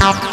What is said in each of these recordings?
Thank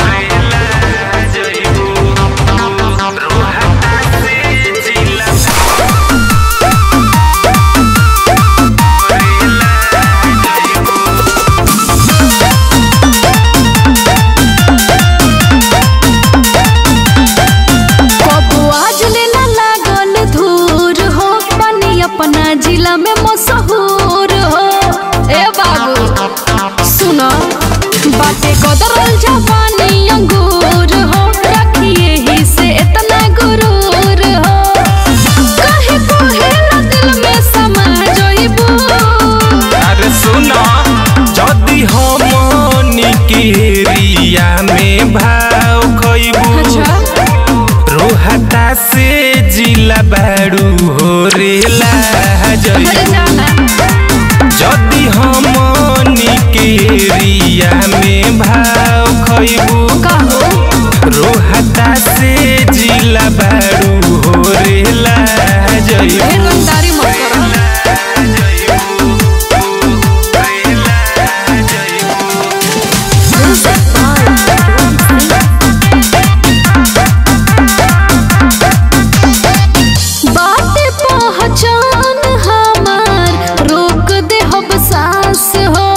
पहचान हमार रोक दे हो सास हो।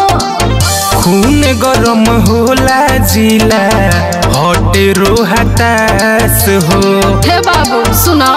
खून गरम होला जिला हटे रोहतास हो। हे बाबू सुना।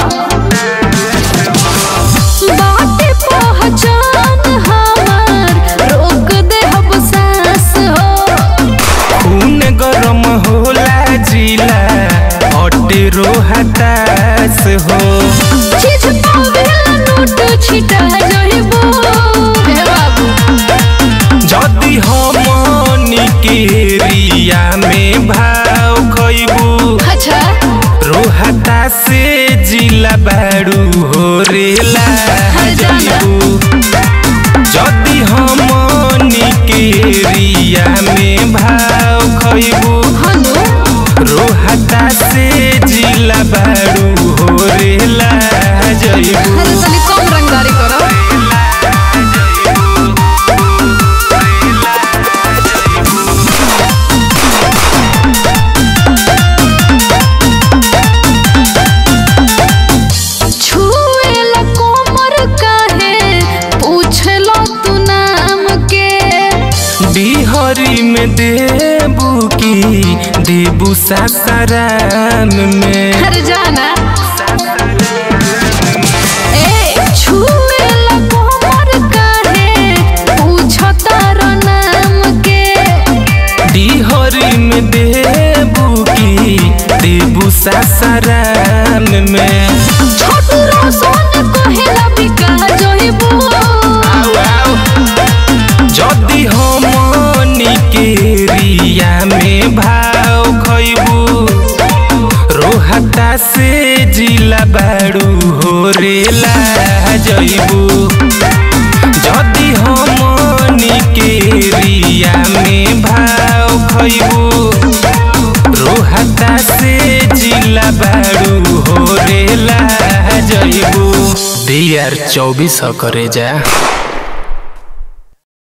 से जिला बड़ू हो रेला मोहरी में देबू की देबू सासाराम में। हर जाना। सासाराम में। छोटू रसोई हो रे जदि हम में भाव खैबू रोहता से जिला बाड़ू हो रे डी आर चौबीस करे जा।